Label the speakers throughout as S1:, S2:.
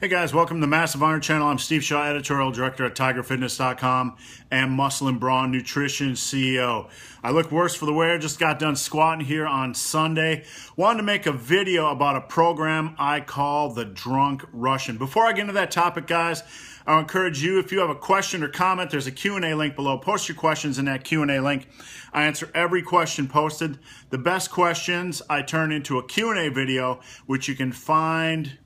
S1: Hey guys, welcome to the Massive Iron Channel. I'm Steve Shaw, editorial director at TigerFitness.com and Muscle and Brawn Nutrition CEO. I look worse for the wear. Just got done squatting here on Sunday. Wanted to make a video about a program I call the Drunk Russian. Before I get into that topic, guys, I encourage you, if you have a question or comment, there's a Q&A link below. Post your questions in that Q&A link. I answer every question posted. The best questions I turn into a Q&A video, which you can find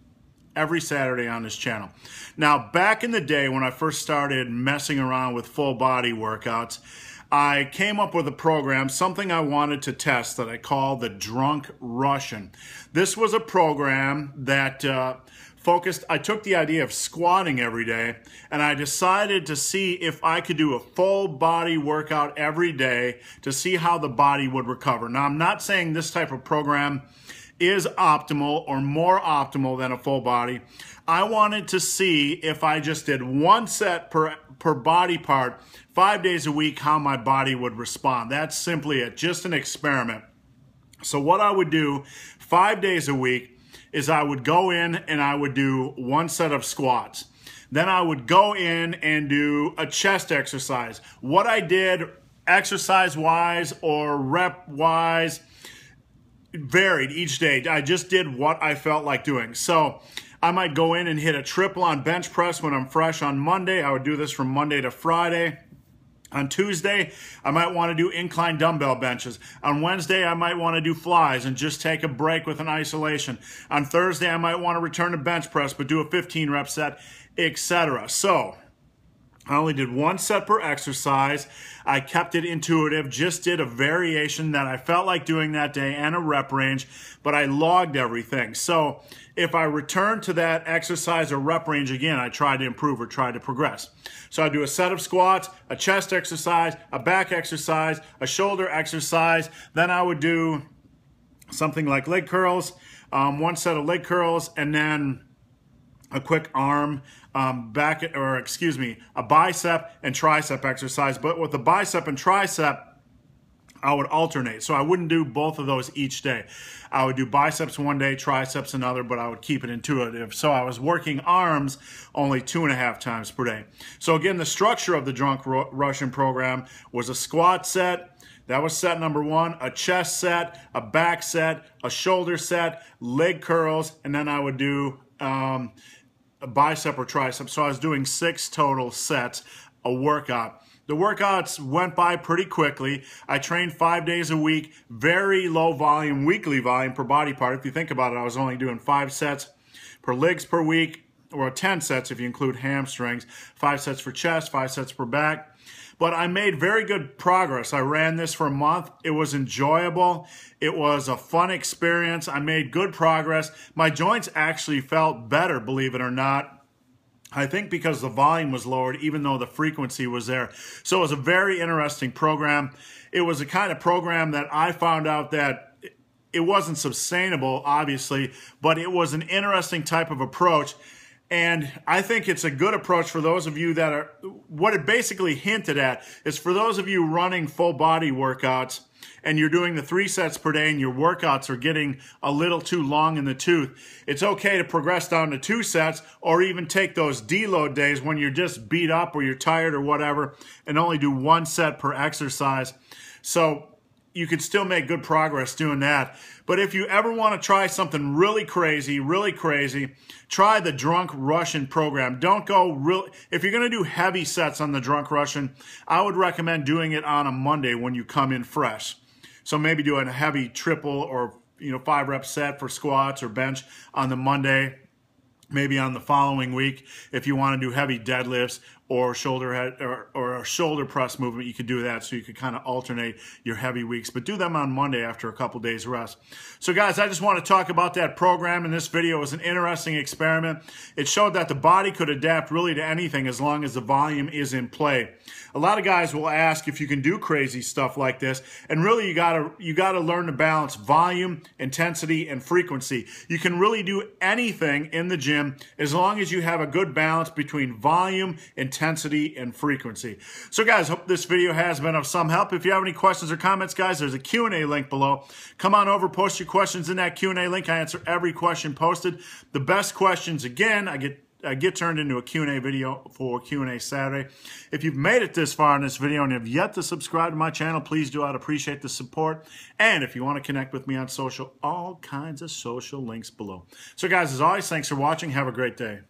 S1: every Saturday on this channel. Now, back in the day when I first started messing around with full body workouts, I came up with a program, something I wanted to test that I call the Drunk Russian. This was a program that uh, focused, I took the idea of squatting every day and I decided to see if I could do a full body workout every day to see how the body would recover. Now, I'm not saying this type of program is optimal or more optimal than a full body. I wanted to see if I just did one set per, per body part five days a week, how my body would respond. That's simply it, just an experiment. So what I would do five days a week is I would go in and I would do one set of squats. Then I would go in and do a chest exercise. What I did exercise wise or rep wise varied each day. I just did what I felt like doing. So I might go in and hit a triple on bench press when I'm fresh on Monday. I would do this from Monday to Friday. On Tuesday, I might want to do incline dumbbell benches. On Wednesday, I might want to do flies and just take a break with an isolation. On Thursday, I might want to return to bench press but do a 15 rep set, etc. So, I only did one set per exercise. I kept it intuitive, just did a variation that I felt like doing that day and a rep range, but I logged everything. So if I return to that exercise or rep range again, I try to improve or try to progress. So I do a set of squats, a chest exercise, a back exercise, a shoulder exercise. Then I would do something like leg curls, um, one set of leg curls, and then a quick arm um, back, or excuse me, a bicep and tricep exercise. But with the bicep and tricep, I would alternate. So I wouldn't do both of those each day. I would do biceps one day, triceps another, but I would keep it intuitive. So I was working arms only two and a half times per day. So again, the structure of the Drunk Russian program was a squat set, that was set number one, a chest set, a back set, a shoulder set, leg curls, and then I would do um, bicep or tricep. So I was doing six total sets, a workout. The workouts went by pretty quickly. I trained five days a week, very low volume, weekly volume per body part. If you think about it, I was only doing five sets per legs per week, or 10 sets if you include hamstrings, five sets for chest, five sets per back. But I made very good progress. I ran this for a month. It was enjoyable. It was a fun experience. I made good progress. My joints actually felt better, believe it or not. I think because the volume was lowered, even though the frequency was there. So it was a very interesting program. It was a kind of program that I found out that it wasn't sustainable, obviously, but it was an interesting type of approach and I think it's a good approach for those of you that are, what it basically hinted at is for those of you running full body workouts and you're doing the three sets per day and your workouts are getting a little too long in the tooth, it's okay to progress down to two sets or even take those deload days when you're just beat up or you're tired or whatever and only do one set per exercise. So you could still make good progress doing that. But if you ever want to try something really crazy, really crazy, try the Drunk Russian program. Don't go real. If you're going to do heavy sets on the Drunk Russian, I would recommend doing it on a Monday when you come in fresh. So maybe doing a heavy triple or you know five rep set for squats or bench on the Monday maybe on the following week if you want to do heavy deadlifts or shoulder head or, or a shoulder press movement you could do that so you could kind of alternate your heavy weeks but do them on monday after a couple days rest. So guys i just want to talk about that program in this video was an interesting experiment. It showed that the body could adapt really to anything as long as the volume is in play. A lot of guys will ask if you can do crazy stuff like this and really you gotta you gotta learn to balance volume intensity and frequency. You can really do anything in the gym as long as you have a good balance between volume intensity and frequency. So guys, hope this video has been of some help. If you have any questions or comments, guys, there's a Q&A link below. Come on over, post your questions in that Q&A link. I answer every question posted. The best questions, again, I get uh, get turned into a Q&A video for Q&A Saturday. If you've made it this far in this video and have yet to subscribe to my channel, please do. I'd appreciate the support. And if you want to connect with me on social, all kinds of social links below. So guys, as always, thanks for watching. Have a great day.